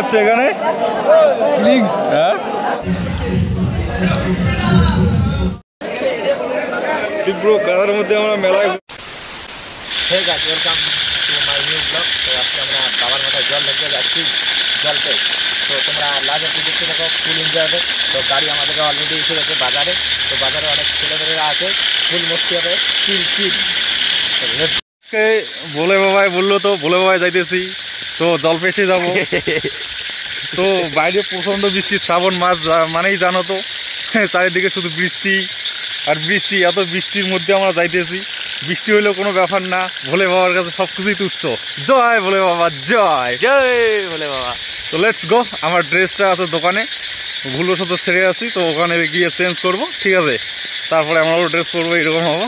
হচ্ছে এখানে? হ্যাঁ? তীব্র কাদার মধ্যে আমরা মেলায় ঠিক আছে welcome to my new blog তো আজকে আমরা বাবার মাথায় জল যাচ্ছি জলতে তো তোমরা লাজ একটু দেখতে থাকো ফুল এনজয় হবে। তো গাড়ি আমাদের অলরেডি এসে গেছে বাজারে। তো বাজারে অনেক ছেলেমেয়েরা আছে ফুল মস্তি হবে চিল চিল তো let's go. আজকে বলে বাবাই বলল তো বলে বাবাই যাইতেছি। তো জলপেশে যাব। তো বাইরে প্রচণ্ড বৃষ্টি শ্রাবণ মাস মানেই জানো তো। চারিদিকে শুধু বৃষ্টি। আর বৃষ্টি এত বৃষ্টির মধ্যে আমরা যাইতেছি। বৃষ্টি হইলেও কোনো ব্যাপার না। ভোলে বাবার কাছে সব কিছুই তুচ্ছ। জয় ভোলে বাবা জয়। জয় বলে বাবা। তো লেটস গো আমার ড্রেসটা আছে দোকানে। ভুলবশত সেরে আসি তো ওখানে গিয়ে চেঞ্জ করব। ঠিক আছে? তারপরে আমরাও ড্রেস পরবো এরকম হব।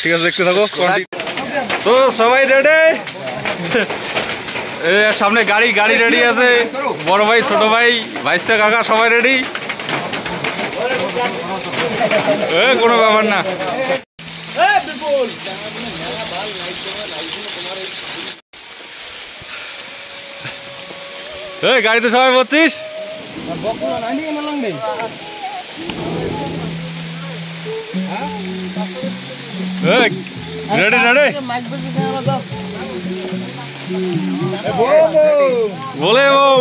ঠিক আছে দেখতে থাকো। তো সবাই রেডি সামনে গাড়ি গাড়ি রেডি আছে। বড় ভাই ছোট ভাই ভাইস্তা কাকা সবাই রেডি কোনো ব্যাপার না। গাড়িতে সবাই বলছিস রেডি রেডি বলে বউ।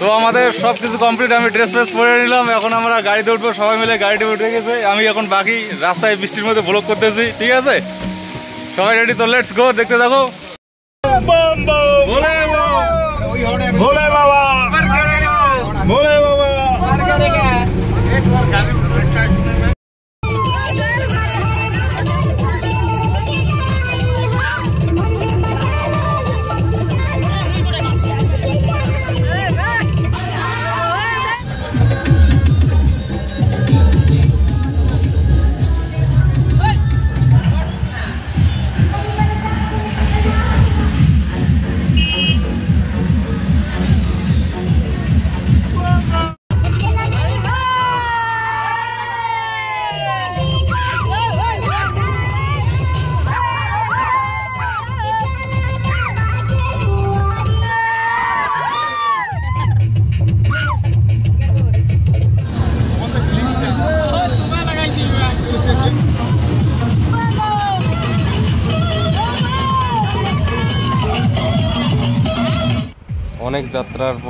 তো আমাদের সব কিছু কমপ্লিট আমি ড্রেস ফ্রেস পরে নিলাম এখন আমরা গাড়িতে উঠবো সবাই মিলে গাড়িতে উঠে গেছে। আমি এখন বাকি রাস্তায় বৃষ্টির মধ্যে ব্লক করতেছি ঠিক আছে? সবাই রেডি তো লেটস গো দেখতে থাকো। বলে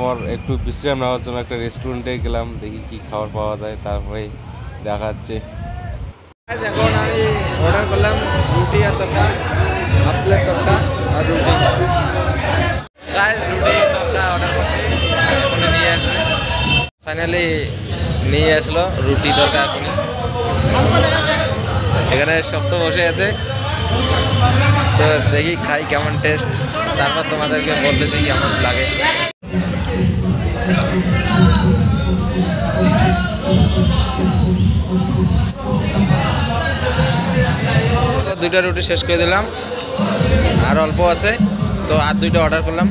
পর একটু বিশ্রাম নেওয়ার জন্য একটা রেস্টুরেন্টে গেলাম, দেখি কি খাবার পাওয়া যায়, তারপরে দেখা যাচ্ছে এখন আমি অর্ডার করলাম রুটি আর তরকা হাফ প্লেট তরকা আর রুটি। রুটি নিয়ে আসবে। ফাইনালি নিয়ে আসলো রুটি, তরকা এখনই। এখানে সব তো বসে আছে। তো দেখি খাই কেমন টেস্ট তারপর তোমাদেরকে বলতেছি কেমন লাগে। দুইটা রুটি শেষ করে দিলাম আর অল্প আছে তো আর দুইটা ऑर्डर করলাম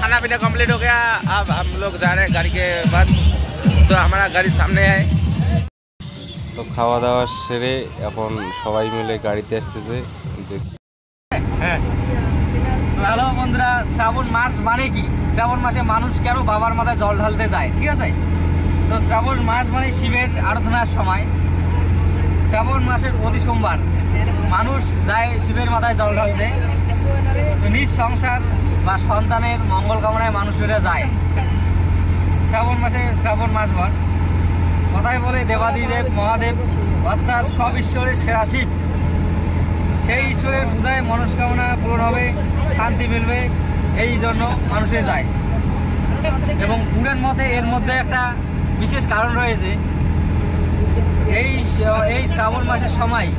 खाना पीना कंप्लीट हो गया अब हम लोग जा रहे हैं गाड़ी के पास तो हमारा गाड़ी सामने है তো খাওয়া দাওয়া সেরে এখন সবাই মিলে গাড়িতে আসতেছে হ্যালো বন্ধুরা, শ্রাবণ মাস মানে কি? শ্রাবণ মাসে মানুষ কেন বাবার মাথায় জল ঢালতে যায়, ঠিক আছে? তো শ্রাবণ মাস মানে শিবের আরাধনার সময়। শ্রাবণ মাসের প্রতি সোমবার, মানুষ যায় শিবের মাথায় জল ঢালতে। নিজ সংসার বা সন্তানের মঙ্গল কামনায় মানুষেরা যায়। শ্রাবণ মাসে শ্রাবণ মাস ভর কথায় বলে দেবাদিদেব, মহাদেব, অর্থাৎ সব ঈশ্বরের সেরা শিব। সেই ঈশ্বরের পূজায় মনস্কামনা পূরণ হবে শান্তি মিলবে এই জন্য মানুষে যায়। এবং পুরের মতে এর মধ্যে একটা বিশেষ কারণ রয়েছে। এই এই শ্রাবণ মাসের সময়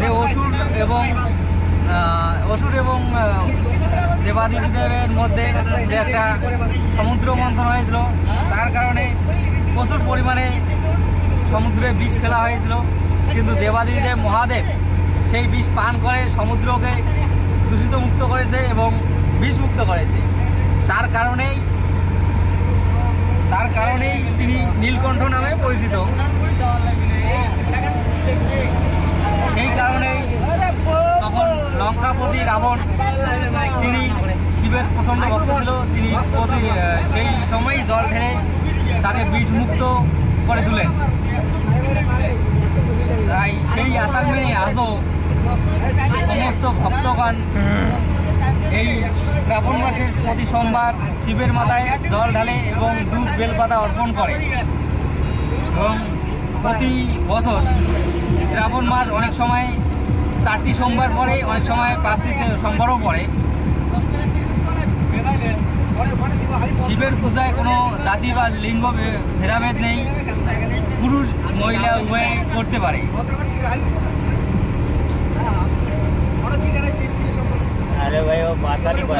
যে অসুর এবং অসুর এবং আহ, দেবাদেবীদেবের মধ্যে যে একটা সমুদ্র মন্থন হয়েছিল তার কারণে প্রচুর পরিমাণে সমুদ্রে বিষ ফেলা হয়েছিল। কিন্তু দেবাদিদেব মহাদেব সেই বিষ পান করে সমুদ্রকে দূষিত মুক্ত করেছে এবং বিষ মুক্ত করেছে। তার কারণেই তার কারণেই তিনি নীলকণ্ঠ নামে পরিচিত। সেই কারণেই তখন লঙ্কাপতি রাবণ তিনি শিবের প্রচণ্ড ভক্ত ছিল, তিনি প্রতি সেই সময়ই জল ঢেলে তাকে বিষ মুক্ত করে তুলেন। তাই সেই আশা মেনে আজও সমস্ত ভক্তগণ এই শ্রাবণ মাসের প্রতি সোমবার শিবের মাথায় জল ঢালে এবং দুধ বেলপাতা অর্পণ করে। এবং প্রতি বছর শ্রাবণ মাস অনেক সময় চারটি সোমবার পরে অনেক সময় পাঁচটি সোমবারও পড়ে। শিবের পূজায় কোনো জাতি বা লিঙ্গ ভেদাভেদ নেই। পুরুষ, মহিলা উভয়ে করতে পারে।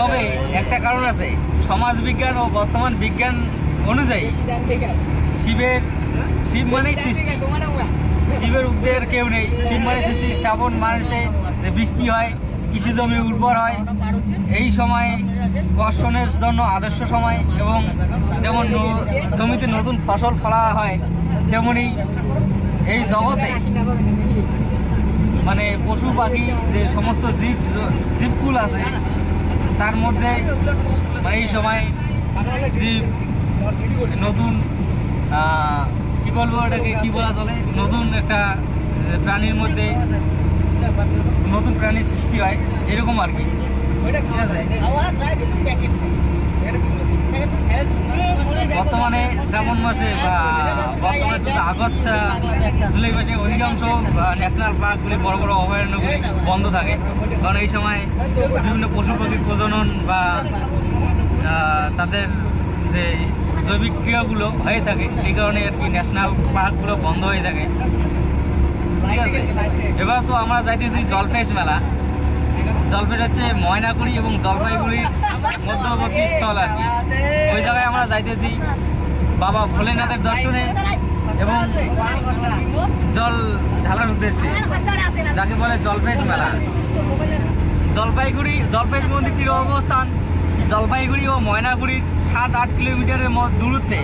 তবে একটা কারণ আছে সমাজ বিজ্ঞান ও বর্তমান বিজ্ঞান অনুযায়ী শিবের শিব মানেই সৃষ্টি। শিবের উদ্দের কেউ নেই। শিব মানে সৃষ্টি। শ্রাবণ মাসে যে বৃষ্টি হয় কৃষি জমি উর্বর হয় এই সময় কর্ষণের জন্য আদর্শ সময় এবং যেমন জমিতে নতুন ফসল ফলা হয় তেমনি এই জগতে মানে পশু পাখি যে সমস্ত জীব, জীবকুল আছে, তার মধ্যে এই সময় জীব নতুন কি বলব এটাকে, কি বলা চলে? নতুন একটা প্রাণীর মধ্যে নতুন প্রাণীর সৃষ্টি হয়, এরকম আর কি। ঠিক আছে? বর্তমানে শ্রাবণ মাসে বা বর্তমানে তো আগস্ট জুলাই মাসে অধিকাংশ ন্যাশনাল পার্কগুলি বড় বড় অভয়ারণ্যগুলি বন্ধ থাকে। কারণ এই সময় বিভিন্ন পশু পাখির প্রজনন বা তাদের যে জৈবিক ক্রিয়াগুলো হয়ে থাকে, এই কারণে আর কি ন্যাশনাল পার্কগুলো বন্ধ হয়ে থাকে। ঠিক আছে? এবার তো আমরা যাইতেছি জলফেশ মেলা। জলফেশ হচ্ছে ময়নাগুড়ি এবং জলপাইগুড়ির মধ্যবর্তী স্থল আর কি। ওই জায়গায় আমরা যাইতেছি। বাবা ভোলেনাথের দর্শনে এবং জল ঢালার উদ্দেশ্যে। যাকে বলে জলফেশ মেলা। জলপাইগুড়ি জলপাইগুড়ি মন্দিরটির অবস্থান জলপাইগুড়ি ও ময়নাগুড়ির সাত আট কিলোমিটারের দূরত্বে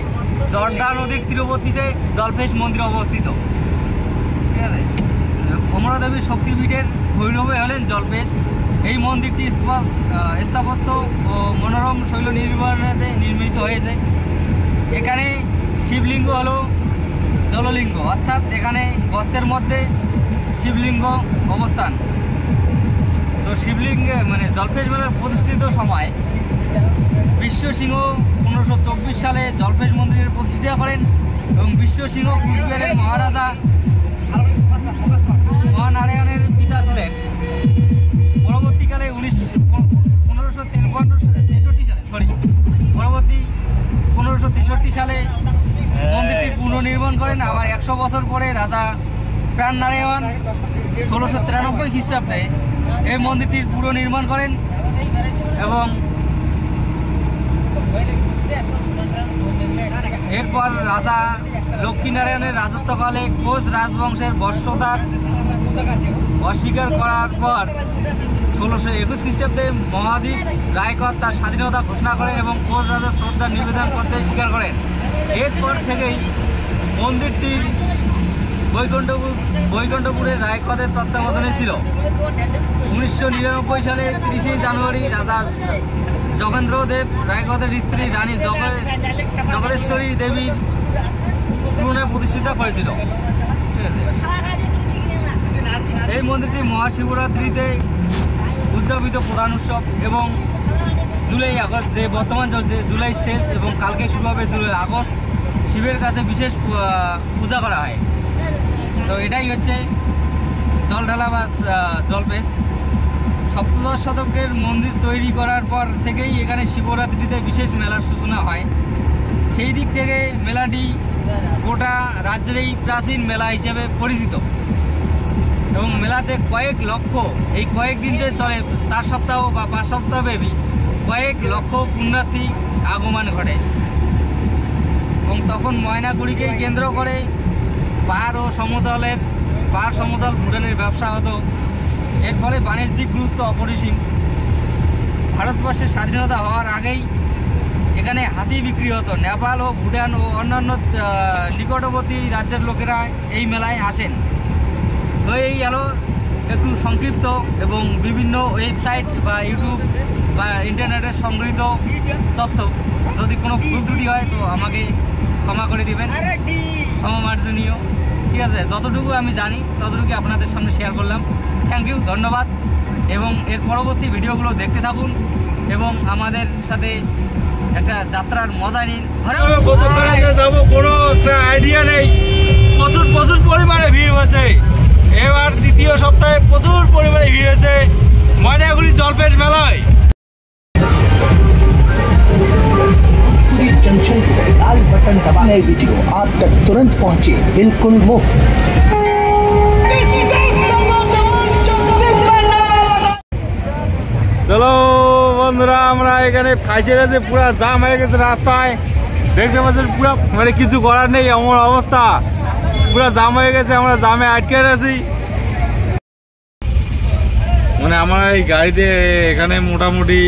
জর্দা নদীর তীরবর্তীতে জলপেশ মন্দির অবস্থিত। ঠিক আছে? অমরা দেবীর শক্তিপীঠের ভৈরবে হলেন জলপেশ। এই মন্দিরটি স্থাপত্য ও মনোরম শৈল নির্মাণে নির্মিত হয়েছে। এখানে শিবলিঙ্গ হলো জললিঙ্গ, অর্থাৎ এখানে গর্তের মধ্যে শিবলিঙ্গ অবস্থান। তো শিবলিঙ্গে মানে জলপেশ মেলার প্রতিষ্ঠিত সময় বিশ্ব সিংহ পনেরোশো সালে জলপেশ মন্দিরের প্রতিষ্ঠা করেন এবং বিশ্ব সিংহ কুচবিহারের মহারাজা উনিশ পনেরোশো তিপ্পান্ন তেষট্টি সালে সরি পরবর্তী পনেরোশো তেষট্টি সালে মন্দিরটি পুনর্নির্মাণ করেন। আবার একশো বছর পরে রাজা প্রাণনারায়ণ ষোলোশো তিরানব্বই খ্রিস্টাব্দে এই মন্দিরটির পুনর্নির্মাণ করেন এবং এরপর রাজা লক্ষ্মীনারায়ণের রাজত্বকালে কোচ রাজবংশের বর্ষতার অস্বীকার করার পর ষোলোশো একুশ খ্রিস্টাব্দে মহাজিব রায়কর তার স্বাধীনতা ঘোষণা করেন এবং কোচ রাজার শ্রদ্ধা নিবেদন করতে স্বীকার করেন। এরপর থেকেই মন্দিরটি বৈকুণ্ঠপুর বৈকুণ্ঠপুরের রায়কদের তত্ত্বাবধানে ছিল। উনিশশো নিরানব্বই সালে তিরিশে জানুয়ারি রাজা জগেন্দ্রদেব রায়কদের স্ত্রী রানী জগ- জগদেশ্বরী দেবী পুনঃ প্রতিষ্ঠিত করেছিল। এই মন্দিরটি মহাশিবরাত্রিতে উদযাপিত প্রধান উৎসব এবং জুলাই আগস্ট যে বর্তমান চলছে, জুলাই শেষ এবং কালকে শুরু হবে জুলাই আগস্ট, শিবের কাছে বিশেষ পূজা করা হয়। তো এটাই হচ্ছে জল ঢালা বা জলপেশ। সপ্তদশ শতকের মন্দির তৈরি করার পর থেকেই এখানে শিবরাত্রিতে বিশেষ মেলার সূচনা হয়। সেই দিক থেকে মেলাটি গোটা রাজ্যেরই প্রাচীন মেলা হিসেবে পরিচিত। এবং মেলাতে কয়েক লক্ষ, এই কয়েকদিন যে চলে, চার সপ্তাহ বা পাঁচ সপ্তাহ ব্যাপী কয়েক লক্ষ পুণ্যার্থী আগমন ঘটে। এবং তখন ময়নাগুড়িকে কেন্দ্র করে পাহাড় ও সমতলের, পাহাড় সমতল ভুটানের ব্যবসা হতো। এর ফলে বাণিজ্যিক গুরুত্ব অপরিসীম। ভারতবর্ষের স্বাধীনতা হওয়ার আগেই এখানে হাতি বিক্রি হতো। নেপাল ও ভুটান ও অন্যান্য নিকটবর্তী রাজ্যের লোকেরা এই মেলায় আসেন। তো এই হলো একটু সংক্ষিপ্ত এবং বিভিন্ন ওয়েবসাইট বা ইউটিউব বা ইন্টারনেটের সংগৃহীত তথ্য। যদি কোনো ভুল ত্রুটি হয় তো আমাকে ক্ষমা করে দিবেন। ক্ষমা মার্জনীয়। ঠিক আছে যতটুকু আমি জানি ততটুকু আপনাদের সামনে শেয়ার করলাম। থ্যাংক ইউ ধন্যবাদ। এবং এর পরবর্তী ভিডিওগুলো দেখতে থাকুন এবং আমাদের সাথে একটা যাত্রার মজা নিন। যাব কোনো একটা আইডিয়া নেই। প্রচুর প্রচুর পরিমাণে ভিড় হচ্ছে। এবার দ্বিতীয় সপ্তাহে প্রচুর পরিমাণে ভিড় হচ্ছে ময়নাগুড়ি জলপেট মেলায় पूरी जंक्शन पे लाल बटन दबाने वीडियो आप तक तुरंत पहुंचे बिल्कुल मुफ्त চলো বন্ধুরা আমরা এখানে ফাঁসে গেছে পুরো জাম হয়ে গেছে রাস্তায় দেখতে পাচ্ছেন পুরো মানে কিছু করার নেই এমন অবস্থা পুরো জাম হয়ে গেছে, আমরা জামে আটকে আছি। মানে আমার এই গাড়িতে এখানে মোটামুটি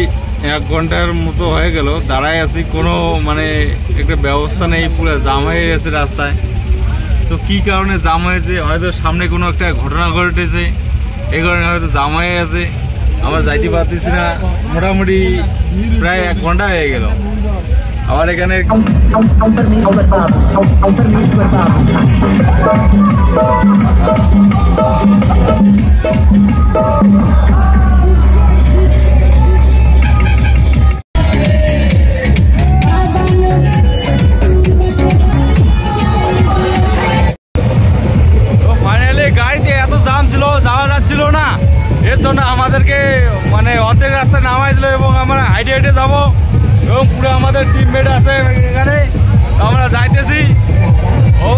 এক ঘণ্টার মতো হয়ে গেল। দাঁড়ায় আছি, কোনো মানে একটা ব্যবস্থা নেই, পুরো জাম হয়ে গেছে রাস্তায়। তো কি কারণে জাম হয়েছে? হয়তো সামনে কোনো একটা ঘটনা ঘটেছে এই কারণে হয়তো জাম হয়ে গেছে। আমরা যাইতে পারতেছি না। মোটামুটি প্রায় এক ঘণ্টা হয়ে গেল। আবার এখানে আমাদেরকে মানে অর্ধেক রাস্তায় নামাই দিল এবং আমরা হাইটে হাইটে যাব। এবং পুরো আমাদের টিমমেট আছে এখানে। আমরা যাইতেছি। ও,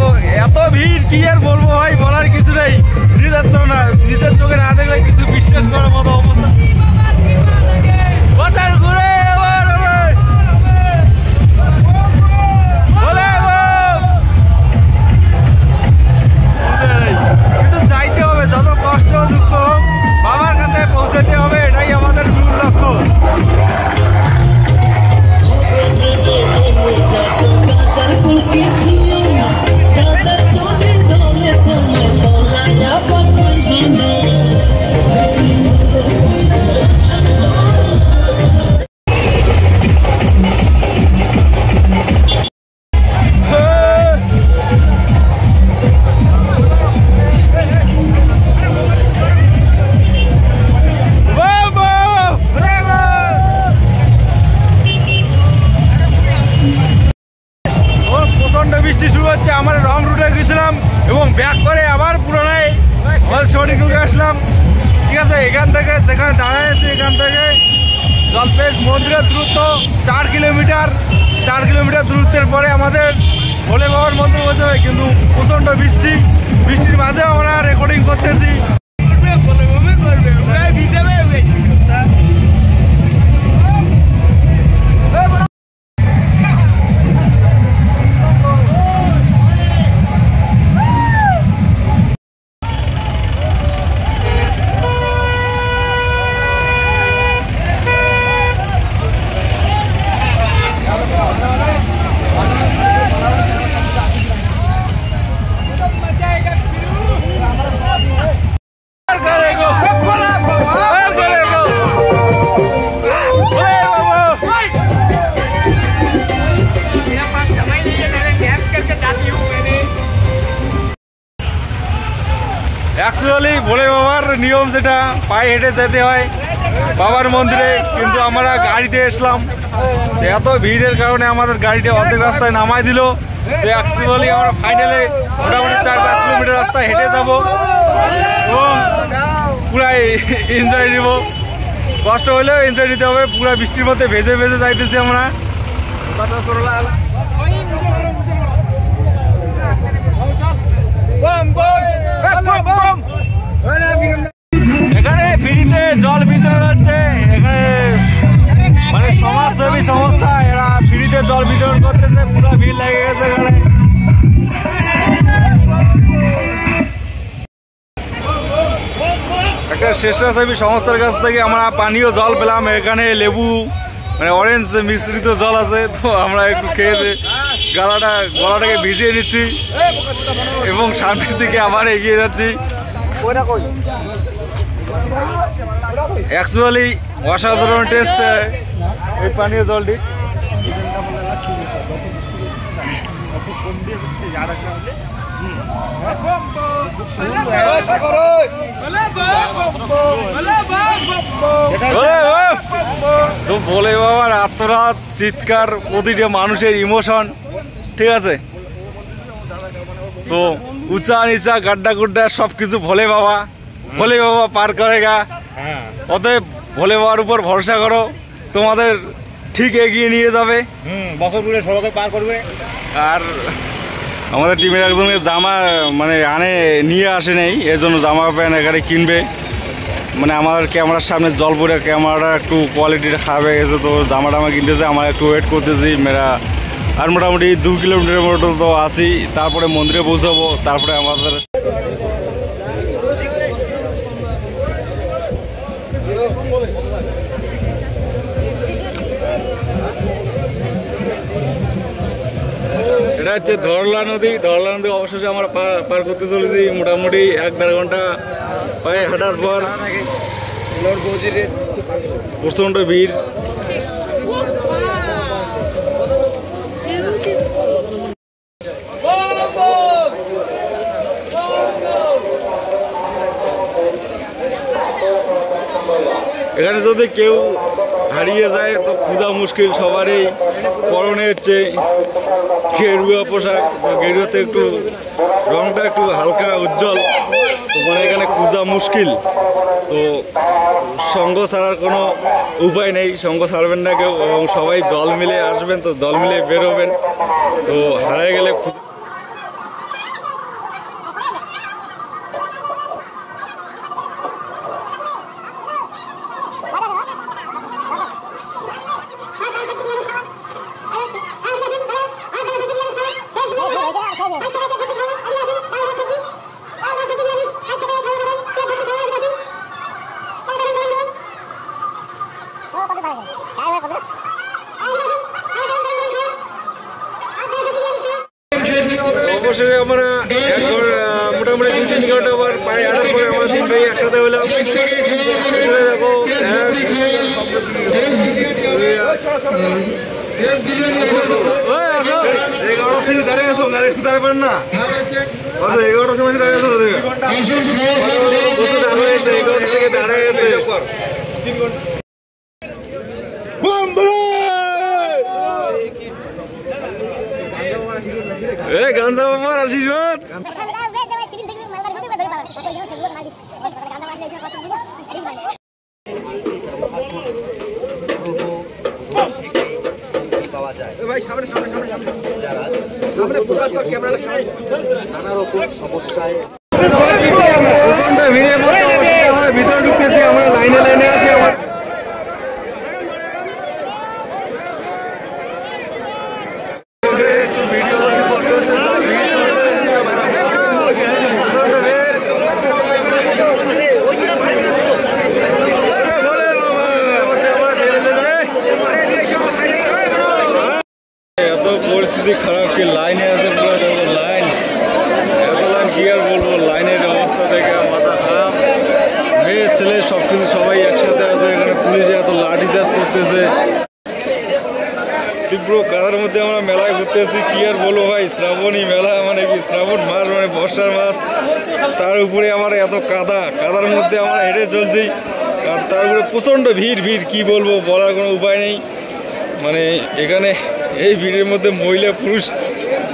এত ভিড়, কি আর বলব ভাই? বলার কিছু নেই। নিজের চোখ না, নিজের চোখে পায়ে হেঁটে যেতে হয়। বাবার মন্দিরে, কিন্তু আমরা গাড়িতে এসলাম। এত ভিড়ের কারণে আমাদের গাড়িটা অর্ধেক রাস্তায় নামাই দিল। তো অ্যাকচুয়ালি আমরা ফাইনালে মোটামুটি চার পাঁচ কিলোমিটার রাস্তা হেঁটে যাব। এবং পুরাই এনজয় নিব। কষ্ট হলেও এনজয় নিতে হবে। পুরা বৃষ্টির মধ্যে ভেজে ভেজে যাইতেছি আমরা। এখানে ফ্রিতে জল বিতরণ হচ্ছে। এখানে মানে সমাজসেবী সংস্থা, এরা ফ্রিতে জল বিতরণ করতেছে, পুরো ভিড় লেগে গেছে এখানে। একটা স্বেচ্ছাসেবী সংস্থার কাছ থেকে আমরা পানীয় জল পেলাম, এখানে লেবু মানে অরেঞ্জ মিশ্রিত জল আছে, তো আমরা একটু খেয়ে গালাটা, গলাটাকে ভিজিয়ে নিচ্ছি। এবং সামনের দিকে আবার এগিয়ে যাচ্ছি। অ্যাকচুয়ালি অসাধারণ টেস্ট এই পানীয় জলটি। তো বলে বাবার আত্মরাত চিৎকার প্রতিটা মানুষের ইমোশন ঠিক আছে? তো উঁচা নিচা গাড্ডা গুড্ডা সব কিছু ভোলে বাবা। ভোলে বাবা পার করেগা। হ্যাঁ। অতএব ভোলে বাবার উপর ভরসা করো। তোমাদের ঠিক এগিয়ে নিয়ে যাবে। হুম বছর সবাইকে পার করবে। আর আমাদের টিমের একজনের জামা মানে আনে নিয়ে আসে নেই। এর জন্য জামা প্যান্ট এখানে কিনবে। মানে আমার ক্যামেরার সামনে জল পড়ে ক্যামেরাটা একটু কোয়ালিটিটা খারাপ হয়ে গেছে তো জামা টামা কিনতেছে। আমার একটু ওয়েট করতেছি। মেরা আর মোটামুটি দু কিলোমিটারের মতো তো আসি তারপরে মন্দিরে পৌঁছাবো, তারপরে আমাদের এটা হচ্ছে ধরলা নদী। ধরলা নদী অবশেষে আমরা পার- করতে চলেছি মোটামুটি এক দেড় ঘণ্টা পায়ে হাঁটার পর। প্রচণ্ড ভিড়। এখানে যদি কেউ হারিয়ে যায়, তো খোঁজা মুশকিল সবারই। পরনে হচ্ছে গেরুয়া পোশাক গেরুয়াতে একটু রংটা একটু হালকা উজ্জ্বল। তো মানে এখানে খোঁজা মুশকিল। তো সঙ্গ ছাড়ার কোনো উপায় নেই, সঙ্গ ছাড়বেন না কেউ, এবং সবাই দল মিলে আসবেন, তো দল মিলে বেরোবেন। তো হারিয়ে গেলে অবশ্যই আমরা মোটামুটি দুই তিন ঘণ্টা আবার পায়ে হাঁটার পরে আমরা তিন ভাই একসাথে হলাম দেখো এগারোটা থেকে দাঁড়িয়ে আসো, নাহলে একটু দাঁড়াবেন না। কত, এগারোটার সময় দাঁড়িয়ে হয়েছে, এগারোটা থেকে দাঁড়িয়ে গেছে। এ গাঞ্জা বাবার আশীর্বাদ আমরা ভিতরে ঢুকতেছি আমরা লাইনে লাইনে আছি আমার এত পরিস্থিতি খারাপ কি লাইনে আছে পুরো দেখো লাইন এত লাইন কি আর বলব লাইনের অবস্থা দেখে মাথা খারাপ মেয়ে ছেলে সব কিছু সবাই একসাথে আছে, এখানে পুলিশে এত লাঠি চার্জ করতেছে। তীব্র কাদার মধ্যে আমরা মেলায় ঘুরতেছি কি আর বলব ভাই? শ্রাবণী মেলা মানে কি শ্রাবণ মাস মানে বর্ষার মাস। তার উপরে আমার এত কাদা, কাদার মধ্যে আমরা হেঁটে চলছি। আর তার উপরে প্রচণ্ড ভিড় ভিড়, কি বলব, বলার কোনো উপায় নেই। মানে এখানে এই ভিড়ের মধ্যে মহিলা, পুরুষ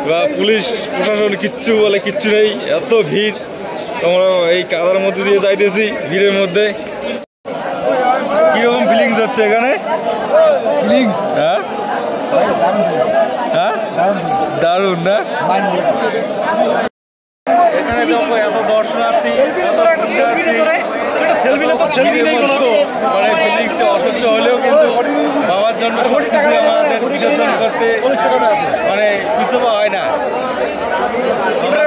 বা পুলিশ, প্রশাসন কিচ্ছু বলে কিচ্ছু নেই। এত ভিড়। তোমরা এই কাদার মধ্যে দিয়ে যাইতেছি ভিড়ের মধ্যে। কীরকম ফিলিংস যাচ্ছে এখানে? ফিলিংস হ্যাঁ? হ্যাঁ? দারুণ না? এখানে দেখো এত দর্শনার্থী এত পুণ্যার্থী মানে ফিলিংসটা অসহ্য হলেও কিন্তু বাবার জন্য সব কিছু আমাদের বিসর্জন করতে মানে হয় না।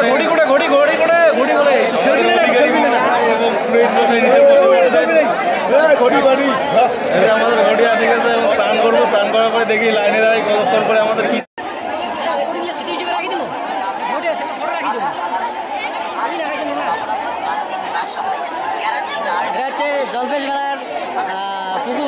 ঘড়ি করে ঘড়ি ঘড়ি করে ঘড়ি করে এবং পুরোহিত মশাই নিচে বসে ঘড়ি ঘড়ি আমাদের ঘড়ি আসে গেছে এবং স্নান করব স্নান করার পরে দেখি লাইনে দাঁড়াই কতক্ষণ করে আমাদের কি এটা হচ্ছে জলপেশ মেলার আহ, পুকুর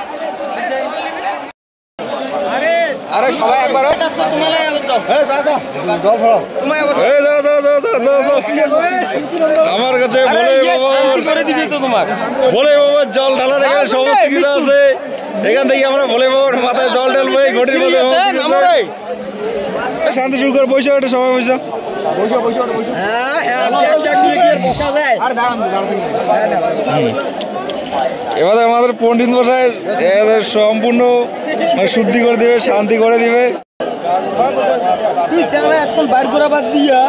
সবাই একবার হ্যাঁ যা যা জল। আমার কাছে বলে জল ঢালার এখানে সমস্ত কিছু আছে এখান থেকে আমরা বলে বাবার মাথায় জল ঢালবো এই ঘটির মধ্যে শান্তি শুরু করে বসে ওটা সবাই বসে আরে দাঁড়ান দাঁড়ান এবারে আমাদের পণ্ডিত মশাই এদের সম্পূর্ণ মানে শুদ্ধি করে দিবে শান্তি করে দিবে। তুই চ্যাংরা এখন বাইর করে বাদ দিয়া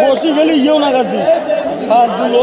বসি গেলে ইয়েও না গাছি হাত দুলো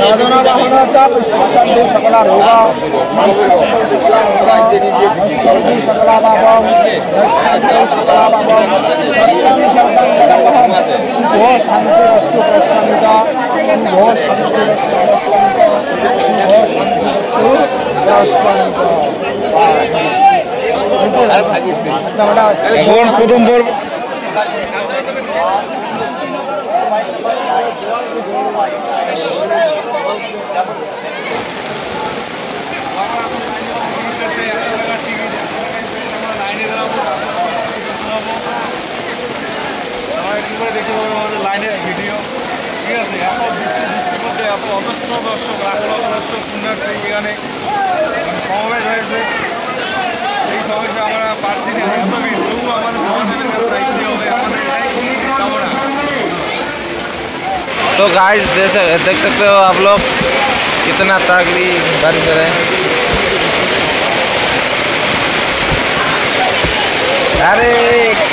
সাধনা বাহন চাপ সন্ধু সকলা রোগা সন্ধু সকলা রোগা সন্ধু সকলা বাবম সন্ধু সকলা বাবম সত্যং সত্যং বদমহম শুভ শান্তিরস্তু প্রসন্নিতা শুভ শান্তিরস্তু প্রসন্নিতা শুভ শান্তিরস্তু প্রসন্নিতা এখন প্রথম পর্ব লাইনের ভিডিও ঠিক আছে এত বৃষ্টির মধ্যে এত অজস্র দর্শক লাখ লাখ দর্শক পুণ্যার্থী এখানে সমাবেশ হয়েছে এই সমাবেশে আমরা পারছি না এত ভিড় তবুও আমাদের সমাজের কাছে দায়িত্ব হবে আমাদের এটাই যাবো না तो गाइस देख सकते हो आप लोग कितना तागड़ी बारिश हो रहा? है अरे